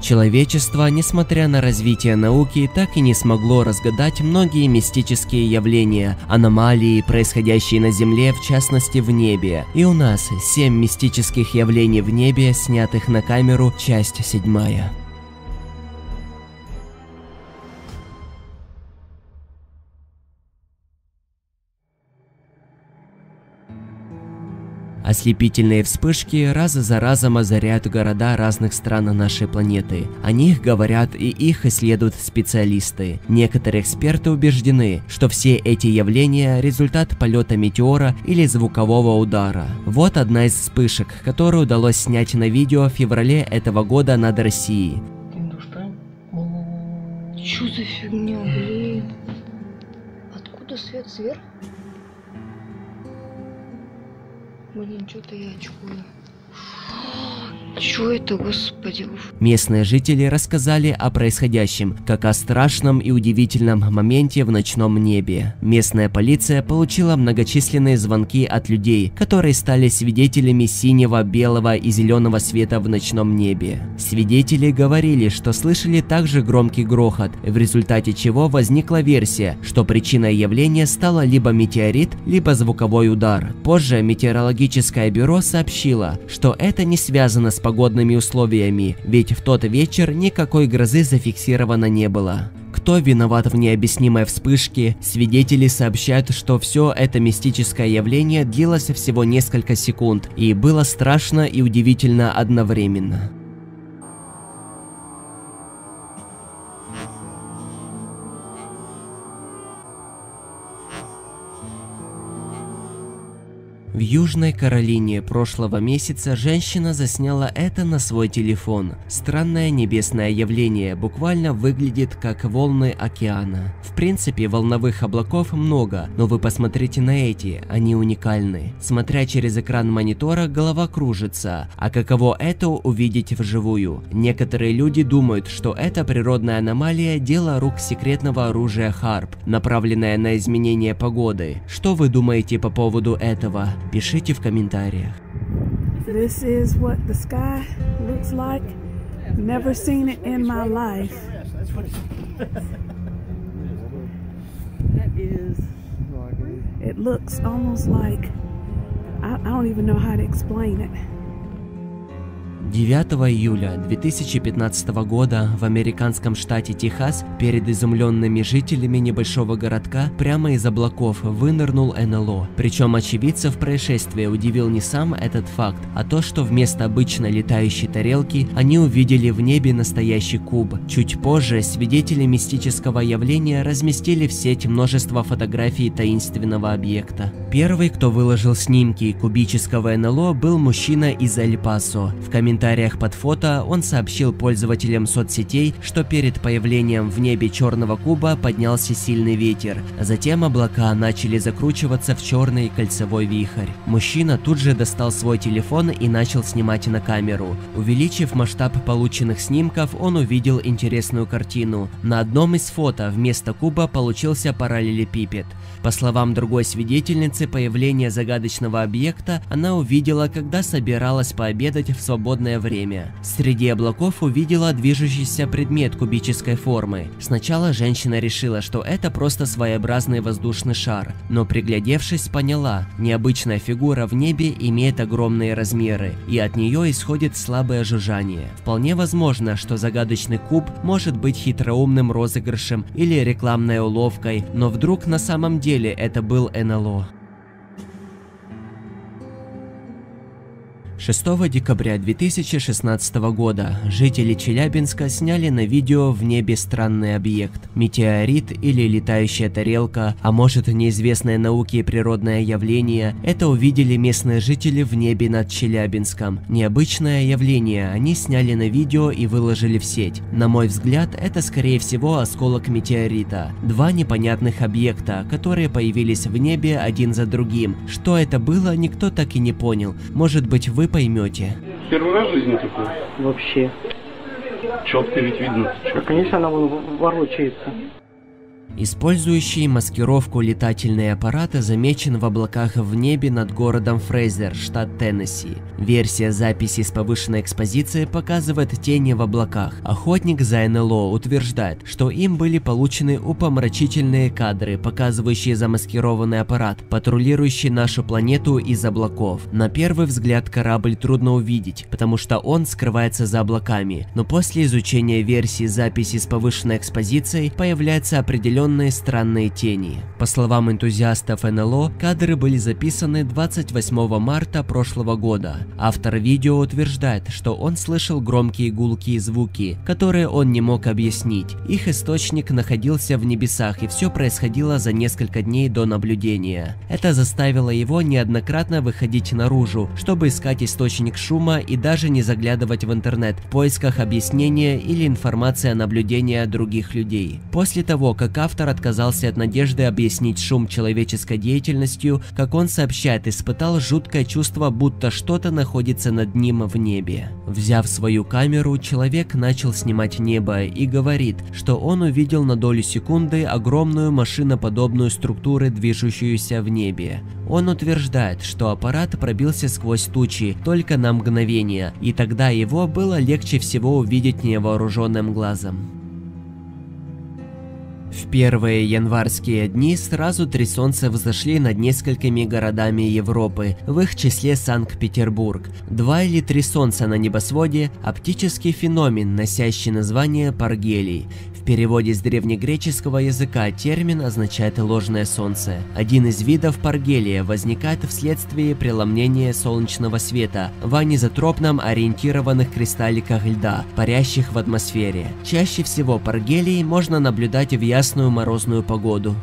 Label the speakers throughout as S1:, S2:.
S1: Человечество, несмотря на развитие науки, так и не смогло разгадать многие мистические явления, аномалии, происходящие на Земле, в частности в небе. И у нас 7 мистических явлений в небе, снятых на камеру, часть седьмая. Ослепительные вспышки раз за разом озаряют города разных стран нашей планеты. О них говорят и их исследуют специалисты. Некоторые эксперты убеждены, что все эти явления – результат полета метеора или звукового удара. Вот одна из вспышек, которую удалось снять на видео в феврале этого года над Россией.
S2: Что за фигня, блин? Откуда свет сверху? Блин, что-то я очкую. Чё это, господи?
S1: Местные жители рассказали о происходящем, как о страшном и удивительном моменте в ночном небе. Местная полиция получила многочисленные звонки от людей, которые стали свидетелями синего, белого и зеленого света в ночном небе. Свидетели говорили, что слышали также громкий грохот, в результате чего возникла версия, что причиной явления стала либо метеорит, либо звуковой удар. Позже метеорологическое бюро сообщило, что это не связано с погодными условиями, ведь в тот вечер никакой грозы зафиксировано не было. Кто виноват в необъяснимой вспышке, свидетели сообщают, что все это мистическое явление длилось всего несколько секунд и было страшно и удивительно одновременно. В Южной Каролине прошлого месяца женщина засняла это на свой телефон. Странное небесное явление буквально выглядит как волны океана. В принципе, волновых облаков много, но вы посмотрите на эти, они уникальны. Смотря через экран монитора, голова кружится. А каково это увидеть вживую? Некоторые люди думают, что это природная аномалия – дело рук секретного оружия Харп, направленное на изменение погоды. Что вы думаете по поводу этого? Пишите в комментариях.
S3: This is what the sky looks like. Never seen it in my life. That is. It looks almost like. I, I don't even know how to explain it.
S1: 9 июля 2015 года в американском штате Техас перед изумленными жителями небольшого городка прямо из облаков вынырнул НЛО. Причем очевидцев происшествия удивил не сам этот факт, а то, что вместо обычной летающей тарелки они увидели в небе настоящий куб. Чуть позже свидетели мистического явления разместили в сеть множество фотографий таинственного объекта. Первый, кто выложил снимки кубического НЛО, был мужчина из Эль-Пасо. В комментариях комментариях под фото он сообщил пользователям соцсетей, что перед появлением в небе черного куба поднялся сильный ветер, затем облака начали закручиваться в черный кольцевой вихрь. Мужчина тут же достал свой телефон и начал снимать на камеру. Увеличив масштаб полученных снимков, он увидел интересную картину. На одном из фото вместо куба получился параллелепипед. По словам другой свидетельницы, появление загадочного объекта она увидела, когда собиралась пообедать в свободное свободное время. Среди облаков увидела движущийся предмет кубической формы. Сначала женщина решила, что это просто своеобразный воздушный шар, но приглядевшись поняла, необычная фигура в небе имеет огромные размеры, и от нее исходит слабое жужжание. Вполне возможно, что загадочный куб может быть хитроумным розыгрышем или рекламной уловкой, но вдруг на самом деле это был НЛО. 6 декабря 2016 года жители Челябинска сняли на видео в небе странный объект. Метеорит или летающая тарелка, а может неизвестное науке природное явление, это увидели местные жители в небе над Челябинском. Необычное явление они сняли на видео и выложили в сеть. На мой взгляд, это скорее всего осколок метеорита. Два непонятных объекта, которые появились в небе один за другим. Что это было, никто так и не понял. Может быть вы поймете.
S4: Первый раз в жизни такое?
S5: Вообще.
S4: Четко ведь видно.
S5: Да, конечно, она вон ворочается.
S1: Использующий маскировку летательный аппарат замечен в облаках в небе над городом Фрейзер, штат Теннесси. Версия записи с повышенной экспозицией показывает тени в облаках. Охотник за НЛО утверждает, что им были получены упомрачительные кадры, показывающие замаскированный аппарат, патрулирующий нашу планету из облаков. На первый взгляд корабль трудно увидеть, потому что он скрывается за облаками, но после изучения версии записи с повышенной экспозицией появляется определенный определенные странные тени. По словам энтузиастов НЛО, кадры были записаны 28 марта прошлого года. Автор видео утверждает, что он слышал громкие гулкие звуки, которые он не мог объяснить. Их источник находился в небесах и все происходило за несколько дней до наблюдения. Это заставило его неоднократно выходить наружу, чтобы искать источник шума и даже не заглядывать в интернет в поисках объяснения или информации о наблюдении других людей. После того, как автор автор отказался от надежды объяснить шум человеческой деятельностью, как он сообщает, испытал жуткое чувство, будто что-то находится над ним в небе. Взяв свою камеру, человек начал снимать небо и говорит, что он увидел на долю секунды огромную машиноподобную структуру, движущуюся в небе. Он утверждает, что аппарат пробился сквозь тучи только на мгновение, и тогда его было легче всего увидеть невооруженным глазом. В первые январские дни сразу три солнца взошли над несколькими городами Европы, в их числе Санкт-Петербург. Два или три солнца на небосводе – оптический феномен, носящий название Паргелий переводе с древнегреческого языка термин означает ложное солнце. Один из видов паргелия возникает вследствие преломнения солнечного света в анизотропном ориентированных кристалликах льда, парящих в атмосфере. Чаще всего паргелий можно наблюдать в ясную морозную погоду.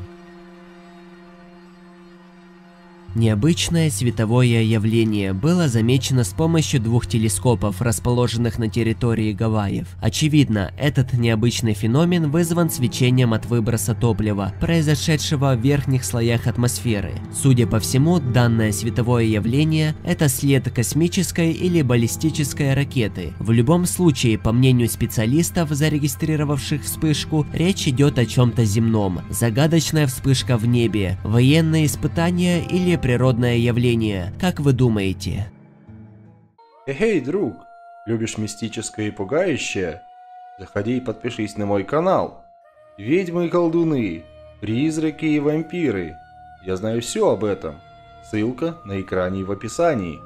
S1: Необычное световое явление было замечено с помощью двух телескопов, расположенных на территории Гавайев. Очевидно, этот необычный феномен вызван свечением от выброса топлива, произошедшего в верхних слоях атмосферы. Судя по всему, данное световое явление – это след космической или баллистической ракеты. В любом случае, по мнению специалистов, зарегистрировавших вспышку, речь идет о чем-то земном. Загадочная вспышка в небе, военные испытания или природное явление, как вы думаете?
S4: Эй, друг, любишь мистическое и пугающее? Заходи и подпишись на мой канал. Ведьмы и колдуны, призраки и вампиры. Я знаю все об этом. Ссылка на экране и в описании.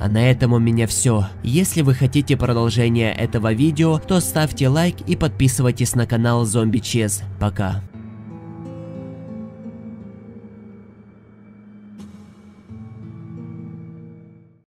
S1: А на этом у меня все. Если вы хотите продолжения этого видео, то ставьте лайк и подписывайтесь на канал Зомби Чез. Пока.